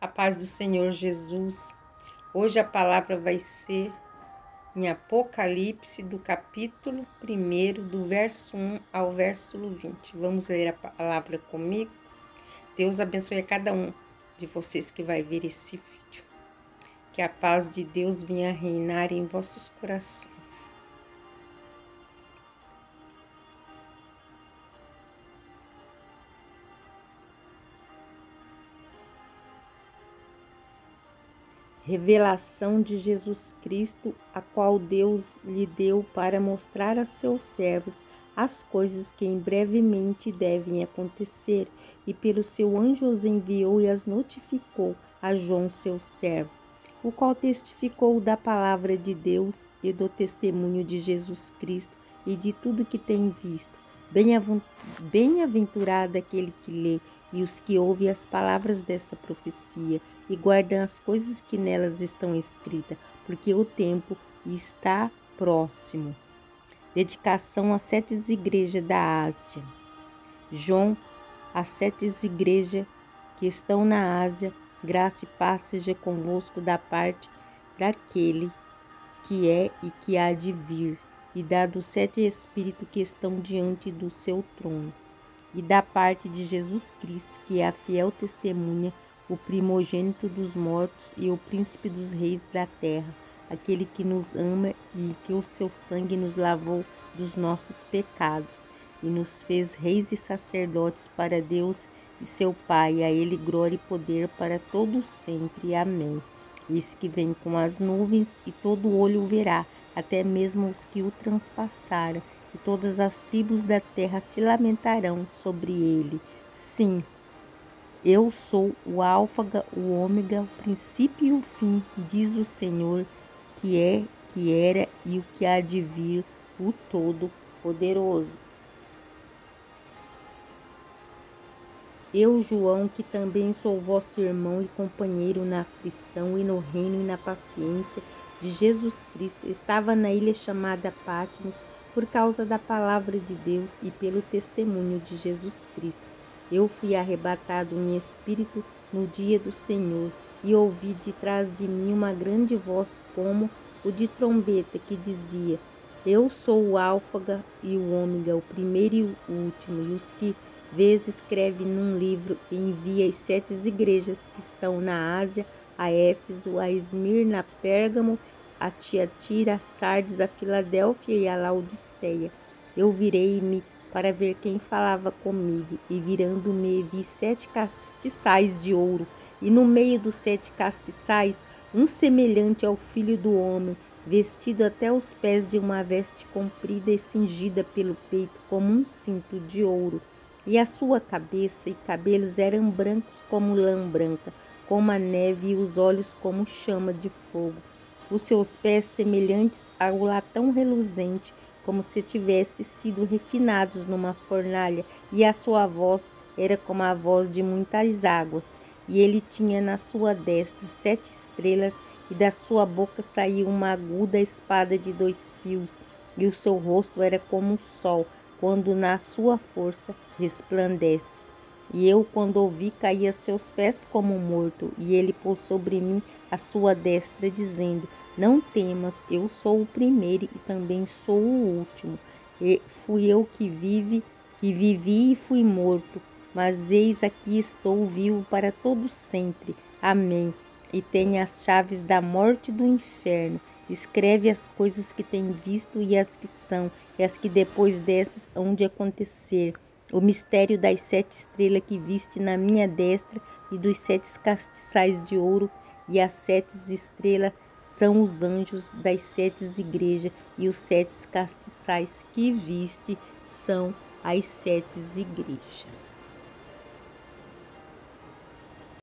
A paz do Senhor Jesus. Hoje a palavra vai ser em Apocalipse, do capítulo 1, do verso 1 ao verso 20. Vamos ler a palavra comigo? Deus abençoe a cada um de vocês que vai ver esse vídeo. Que a paz de Deus venha reinar em vossos corações. Revelação de Jesus Cristo, a qual Deus lhe deu para mostrar a seus servos as coisas que em brevemente devem acontecer, e pelo seu anjo os enviou e as notificou a João, seu servo, o qual testificou da palavra de Deus e do testemunho de Jesus Cristo e de tudo que tem visto. Bem-aventurado aquele que lê e os que ouvem as palavras dessa profecia e guardam as coisas que nelas estão escritas, porque o tempo está próximo. Dedicação às sete igrejas da Ásia. João, as sete igrejas que estão na Ásia, graça e paz seja convosco da parte daquele que é e que há de vir, e da dos sete espíritos que estão diante do seu trono e da parte de Jesus Cristo, que é a fiel testemunha, o primogênito dos mortos e o príncipe dos reis da terra, aquele que nos ama e que o seu sangue nos lavou dos nossos pecados e nos fez reis e sacerdotes para Deus e seu Pai, a ele glória e poder para todos sempre. Amém. Esse que vem com as nuvens e todo olho verá, até mesmo os que o transpassaram e todas as tribos da terra se lamentarão sobre ele. Sim, eu sou o Álfaga, o Ômega, o princípio e o fim, diz o Senhor, que é, que era e o que há de vir, o Todo-Poderoso. Eu, João, que também sou vosso irmão e companheiro na aflição e no reino e na paciência de Jesus Cristo, estava na ilha chamada Patmos por causa da palavra de Deus e pelo testemunho de Jesus Cristo. Eu fui arrebatado em espírito no dia do Senhor e ouvi de trás de mim uma grande voz como o de trombeta que dizia: Eu sou o Álfaga e o Ômega, o primeiro e o último. E os que vês escreve num livro e envia as sete igrejas que estão na Ásia, a Éfeso, a Esmirna, a Pérgamo a Tiatira, a Sardes, a Filadélfia e a Laodiceia. Eu virei-me para ver quem falava comigo, e virando-me vi sete castiçais de ouro, e no meio dos sete castiçais um semelhante ao filho do homem, vestido até os pés de uma veste comprida e cingida pelo peito como um cinto de ouro, e a sua cabeça e cabelos eram brancos como lã branca, como a neve, e os olhos como chama de fogo os seus pés semelhantes ao latão reluzente, como se tivesse sido refinados numa fornalha, e a sua voz era como a voz de muitas águas. E ele tinha na sua destra sete estrelas, e da sua boca saía uma aguda espada de dois fios, e o seu rosto era como o sol, quando na sua força resplandece. E eu, quando ouvi, caí a seus pés como morto, e ele pôs sobre mim a sua destra, dizendo: Não temas, eu sou o primeiro e também sou o último. E fui eu que vive, que vivi e fui morto, mas eis aqui estou vivo para todo sempre. Amém. E tenho as chaves da morte e do inferno. Escreve as coisas que tem visto e as que são, e as que depois dessas hão de acontecer o mistério das sete estrelas que viste na minha destra e dos sete castiçais de ouro, e as sete estrelas são os anjos das sete igrejas, e os sete castiçais que viste são as sete igrejas.